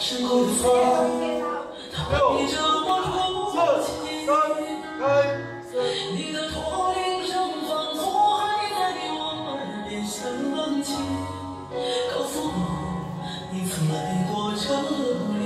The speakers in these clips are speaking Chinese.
三谷的风它陪着我哭你的驼铃声仿佛还在我耳边响起告诉我你曾来过这里。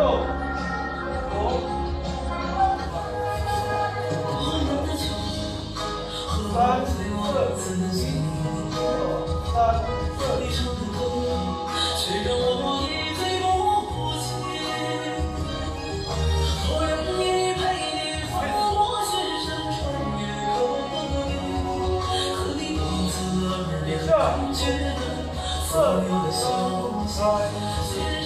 哦哦哦哦哦哦哦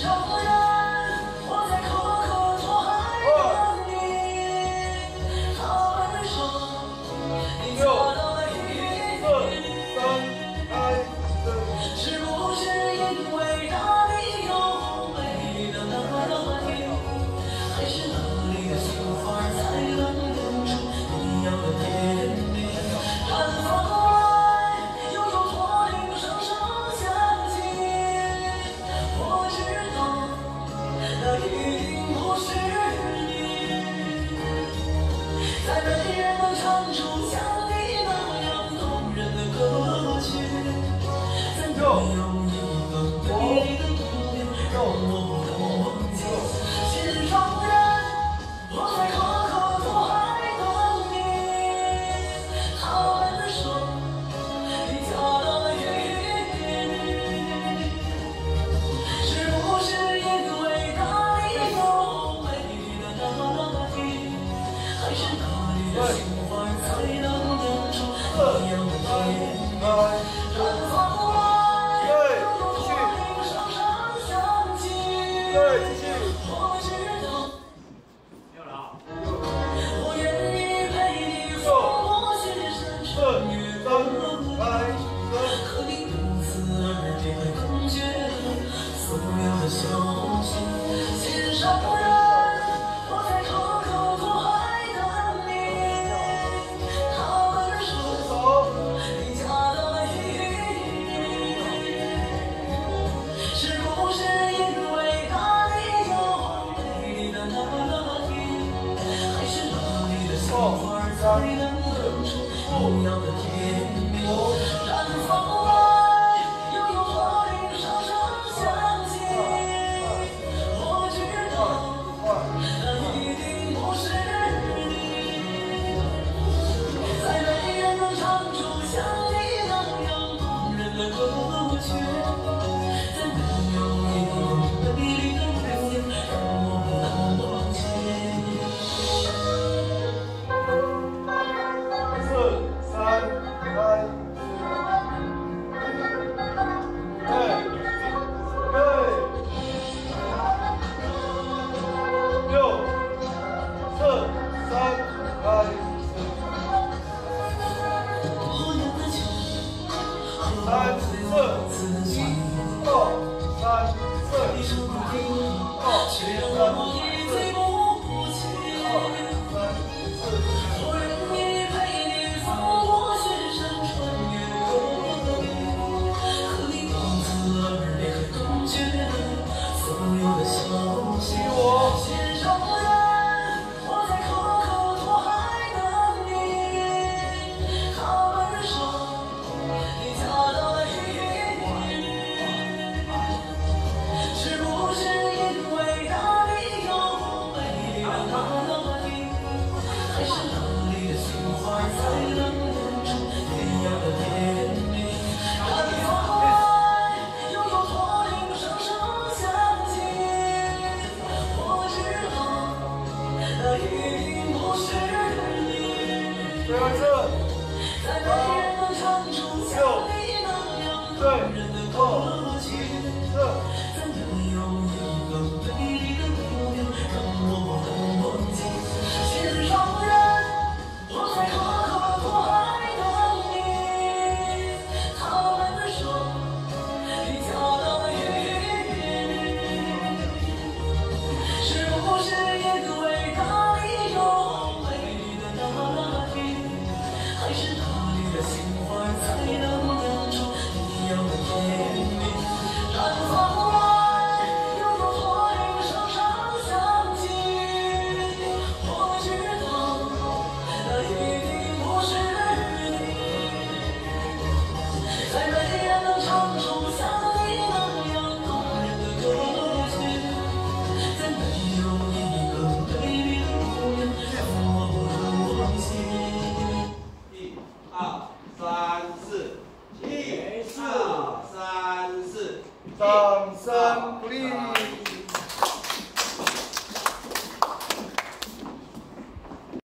还是那里的杏花才能酿住最后一次，在每